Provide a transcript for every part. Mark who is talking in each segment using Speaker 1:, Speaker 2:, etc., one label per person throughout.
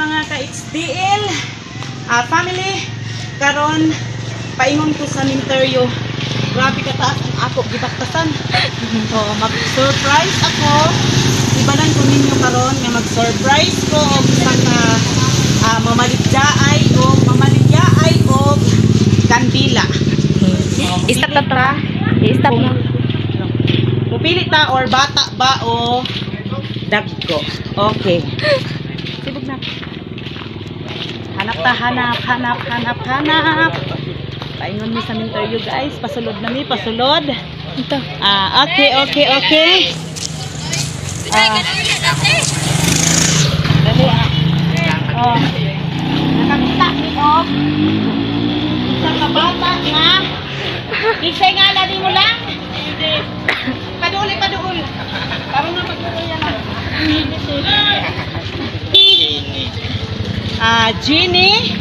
Speaker 1: mga ka-XDL ah, family karon paingon ko sa minteryo grabe ka taas ang ako gibaktasan so mag-surprise ako ibanan ko ninyo karon nga mag-surprise ko og isang uh, uh, mamaligyaay o mamaligyaay og kandila
Speaker 2: I-stop na ta. I-stop na.
Speaker 1: Pupili ta or bata ba o dagko. Okay.
Speaker 2: Sibog na.
Speaker 1: Hanap ta, hanap, hanap, hanap, hanap. Paingon mi sa interview guys. Pasulod na mi, pasulod.
Speaker 2: Ito.
Speaker 1: Ah, okay, okay, okay. Ah. Dali ah. Oh. Nakakita ni Og. Isang kabata nga. Isay nga lali mo lang. Ah, Genie.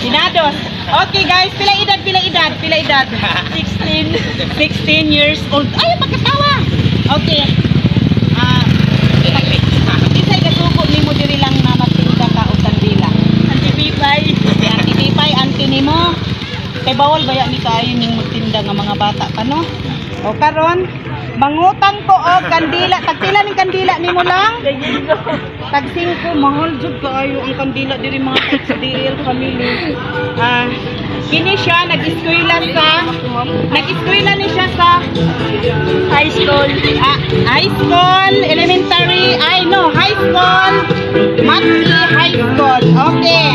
Speaker 1: Sinados. Okay guys, pila edad, pila edad, pila edad? 16. 16 years old. Ay, magkatawa. Okay. Ah, Isay kasuko nimo diri lang na magtinda ka og kandila. Antipipay. Antipipay, anti nimo. Kay bawal baya ni kaayo ning magtinda nga mga bata pa no? O karon, mangutang ko og kandila. Tagpila ning kandila nimo lang? Tag 5 mahal jud kaayo ang kandila diri mga XDL family. Ah, kini siya nag-eskwela sa nag-eskwela ni siya sa high school. Ah, high school, elementary, ay no, high school, Matli High School. Okay.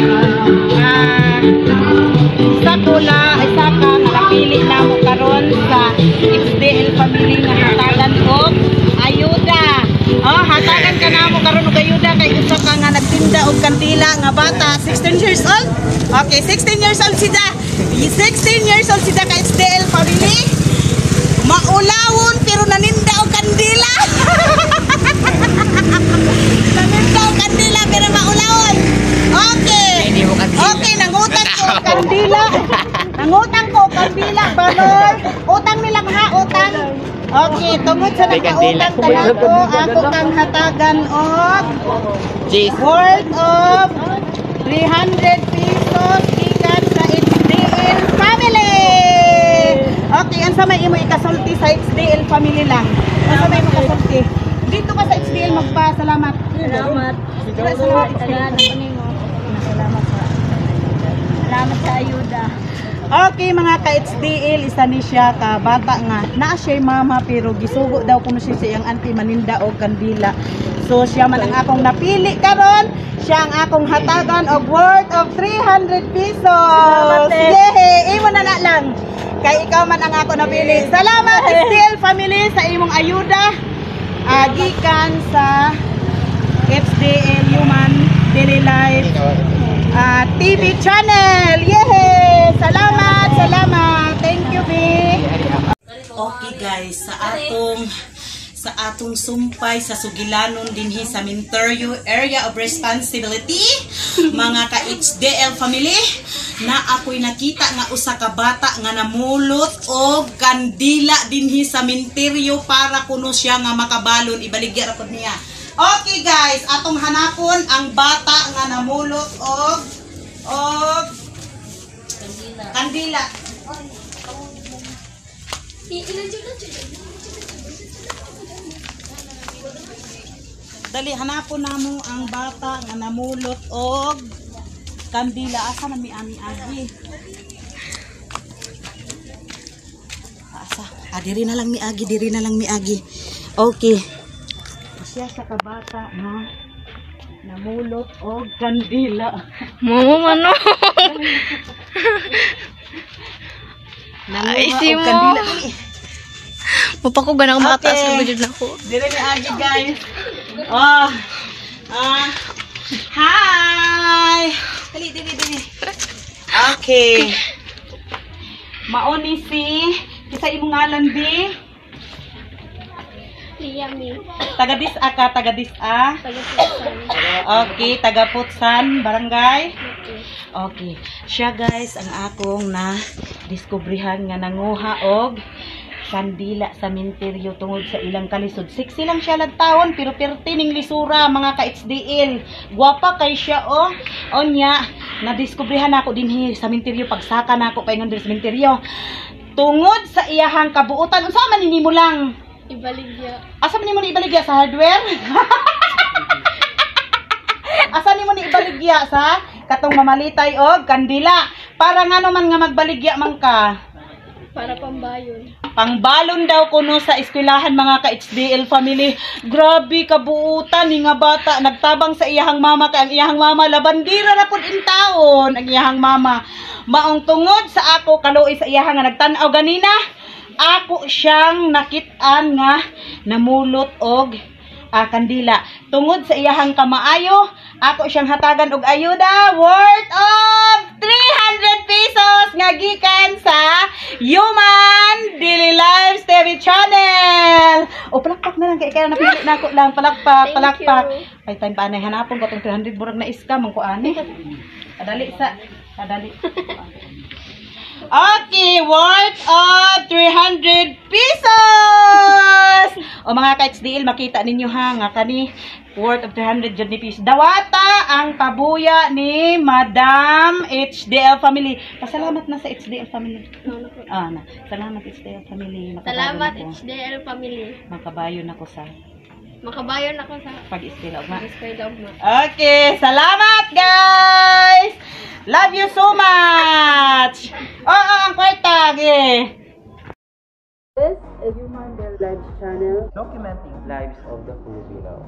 Speaker 1: Ah, isa tula, og kandila nga bata, 16 years old. Okay, 16 years old sida. 16 years old sida ka XDL family. Maulawon pero naninda og kandila. naninda og kandila pero maulawon. Okay. Okay, nangutang ko og kandila. Nangutang ko og kandila, brother. Utang nila ha, utang. Okay, tungod sa nakautang ka na ko, ako kang hatagan og
Speaker 3: Cheese.
Speaker 1: worth of 300 pesos gikan sa XDL family. Okay, ang may imo ikasulti sa XDL family lang. Ang may mo kasulti. Dito ka sa XDL magpa-salamat.
Speaker 2: Salamat.
Speaker 1: Salamat.
Speaker 2: Salamat.
Speaker 1: Salamat sa
Speaker 2: Salamat sa ayuda.
Speaker 1: Okay mga ka-HDL, isa ni siya ka bata nga. Na siya mama pero gisugo daw kuno siya sa iyang auntie maninda o kandila. So siya man ang akong napili karon. Siya ang akong hatagan og worth of 300 pesos.
Speaker 2: Salamat, eh.
Speaker 1: Yay! Imo na na lang. Kay ikaw man ang ako napili. Salamat HDL family sa imong ayuda. Ah, gikan sa HDL Human Daily Life ah, TV channel. Yay! Salamat, salamat. Thank you, B. Okay guys, sa atong sa atong sumpay sa Sugilanon dinhi sa Minteryo Area of Responsibility. Mga ka HDL family na ako'y nakita nga usa ka bata nga namulot og kandila dinhi sa Minteryo para kuno siya nga makabalon. Ibaligya ra pud niya. Okay guys, atong hanapon ang bata nga namulot og og kandila. Dali hanapon namo ang bata nga namulot og kandila asa na mi ami agi. Asa? Ah, diri na lang mi agi, diri na lang mi agi. Okay. Siya sa kabata nga namulot og kandila.
Speaker 2: Momo mano. Ay, si mo.
Speaker 1: kandila. Dali.
Speaker 2: Mapakuga na ako makataas
Speaker 1: Okay.
Speaker 2: ng budget na ako.
Speaker 1: Dire ni Agi guys. Oh. Ah. Hi. Dali dali dali. Okay. Mauni si Kisa imong ngalan di?
Speaker 2: Yummy.
Speaker 1: Taga dis a ka, taga dis a. Okay, taga Putsan, barangay. Okay. Siya guys ang akong na diskubrihan nga nanguha og kandila sa minteryo tungod sa ilang kalisod. Sexy lang siya lagtawon pero pertining lisura mga ka-HDL. Gwapa kay siya oh. Onya, nadiskubrihan ako dinhi sa minteryo pagsaka na ako paingon sa minteryo. Tungod sa iyahang kabuutan, unsa man nimo lang?
Speaker 2: Ibaligya.
Speaker 1: Asa man nimo ni ibaligya sa hardware? Asa nimo ni ibaligya sa katong mamalitay og kandila? Para ngano man nga magbaligya man ka?
Speaker 2: Para pambayon.
Speaker 1: Pangbalon daw kuno sa eskwelahan mga ka-HDL family. Grabe kabuutan ni nga bata nagtabang sa iyahang mama kay ang iyahang mama labandira ra pud in taon ang iyahang mama. Maong tungod sa ako kaluoy sa iyahang nga nagtan-aw ganina. Ako siyang nakit-an nga namulot og ah, kandila. Tungod sa iyahang kamaayo, ako siyang hatagan og ayuda worth of 300 pesos nga gikan sa Human Daily Lives TV channel. O palakpak na lang kay kaya napili na ako lang palakpak, palakpak. Ay time pa na hanapon ko tong 300 burag na iska man ko ani. Kadali sa kadali. Okay, worth of 300 pesos! O mga ka-HDL, makita ninyo ha, nga kani, worth of 300 jud ni pesos. Dawata ang pabuya ni Madam HDL family. Pasalamat na sa HDL family. Ah, na. Salamat HDL family. Makabayon
Speaker 2: Salamat
Speaker 1: ako.
Speaker 2: HDL family.
Speaker 1: Makabayon ako sa
Speaker 2: Makabayon ako sa
Speaker 1: pag-eskwela. Okay, salamat guys! Love you so much! Oo, ang kwarta, eh.
Speaker 3: This is Human Their Lives channel documenting lives of the Filipino.